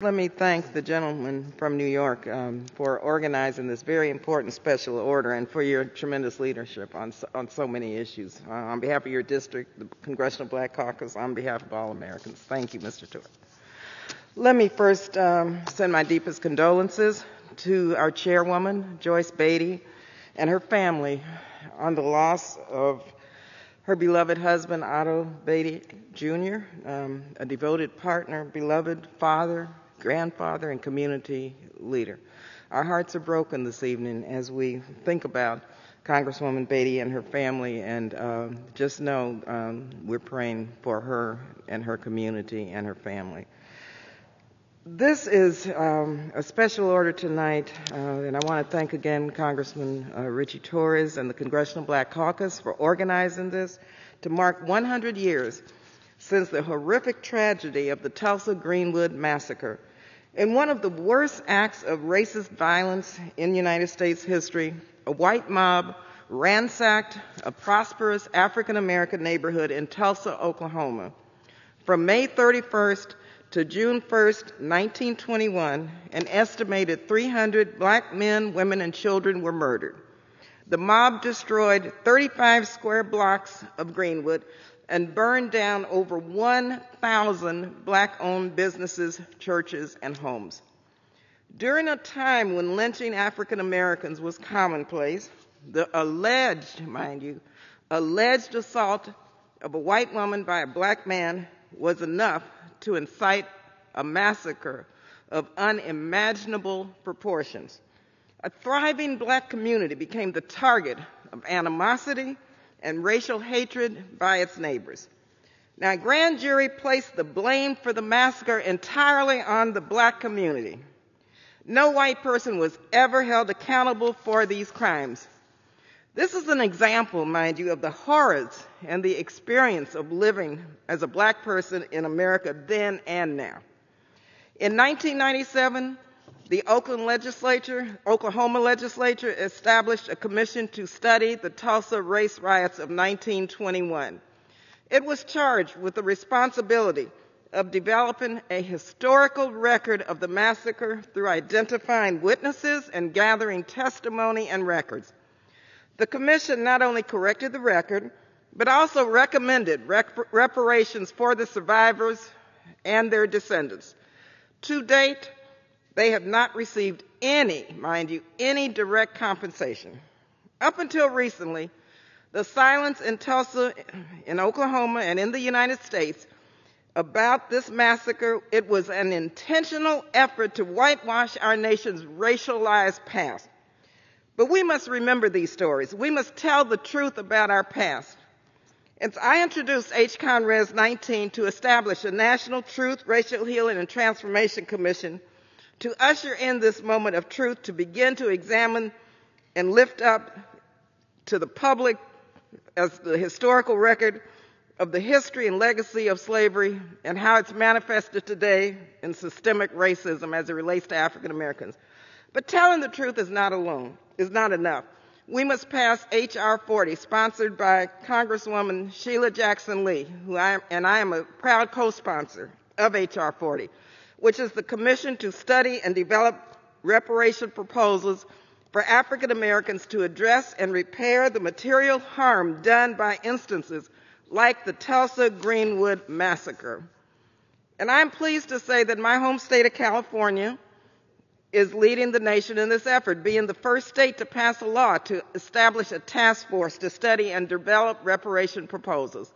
Let me thank the gentleman from New York um, for organizing this very important special order and for your tremendous leadership on so, on so many issues. Uh, on behalf of your district, the Congressional Black Caucus, on behalf of all Americans, thank you, Mr. Torres. Let me first um, send my deepest condolences to our chairwoman, Joyce Beatty, and her family on the loss of her beloved husband, Otto Beatty Jr., um, a devoted partner, beloved father, grandfather, and community leader. Our hearts are broken this evening as we think about Congresswoman Beatty and her family, and uh, just know um, we're praying for her and her community and her family. This is um, a special order tonight, uh, and I want to thank again Congressman uh, Richie Torres and the Congressional Black Caucus for organizing this to mark 100 years since the horrific tragedy of the Tulsa Greenwood Massacre. In one of the worst acts of racist violence in United States history, a white mob ransacked a prosperous African American neighborhood in Tulsa, Oklahoma. From May 31st to June 1st, 1921, an estimated 300 black men, women, and children were murdered. The mob destroyed 35 square blocks of Greenwood and burned down over 1,000 black owned businesses, churches, and homes. During a time when lynching African Americans was commonplace, the alleged, mind you, alleged assault of a white woman by a black man was enough to incite a massacre of unimaginable proportions. A thriving black community became the target of animosity and racial hatred by its neighbors. Now, a grand jury placed the blame for the massacre entirely on the black community. No white person was ever held accountable for these crimes. This is an example, mind you, of the horrors and the experience of living as a black person in America then and now. In 1997, the Oakland legislature, Oklahoma legislature established a commission to study the Tulsa race riots of 1921. It was charged with the responsibility of developing a historical record of the massacre through identifying witnesses and gathering testimony and records. The commission not only corrected the record, but also recommended rep- reparations for the survivors and their descendants. To date, they have not received any, mind you, any direct compensation. Up until recently, the silence in Tulsa, in Oklahoma, and in the United States about this massacre, it was an intentional effort to whitewash our nation's racialized past. But we must remember these stories. We must tell the truth about our past. And so I introduced H. Con Res 19 to establish a National Truth, Racial Healing, and Transformation Commission to usher in this moment of truth, to begin to examine and lift up to the public as the historical record of the history and legacy of slavery and how it's manifested today in systemic racism as it relates to African Americans. But telling the truth is not alone, is not enough. We must pass H.R. 40, sponsored by Congresswoman Sheila Jackson Lee, who I am, and I am a proud co-sponsor of H.R. 40 which is the commission to study and develop reparation proposals for African Americans to address and repair the material harm done by instances like the Tulsa Greenwood Massacre. And I'm pleased to say that my home state of California is leading the nation in this effort, being the first state to pass a law to establish a task force to study and develop reparation proposals.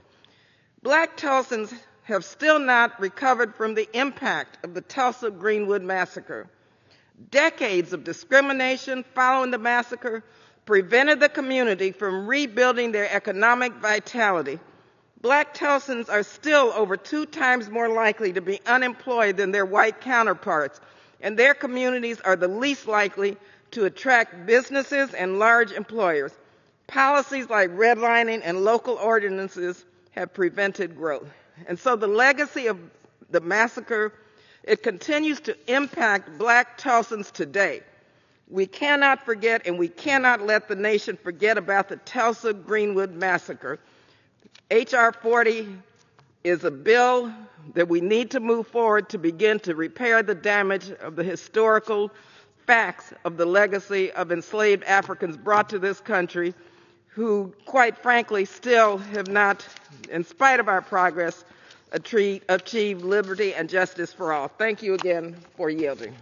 Black Tulsans have still not recovered from the impact of the Tulsa Greenwood massacre. Decades of discrimination following the massacre prevented the community from rebuilding their economic vitality. Black Tulsans are still over two times more likely to be unemployed than their white counterparts, and their communities are the least likely to attract businesses and large employers. Policies like redlining and local ordinances have prevented growth. And so the legacy of the massacre, it continues to impact black Tulsans today. We cannot forget and we cannot let the nation forget about the Tulsa Greenwood massacre. H.R. 40 is a bill that we need to move forward to begin to repair the damage of the historical facts of the legacy of enslaved Africans brought to this country who, quite frankly, still have not, in spite of our progress, achieved liberty and justice for all. Thank you again for yielding.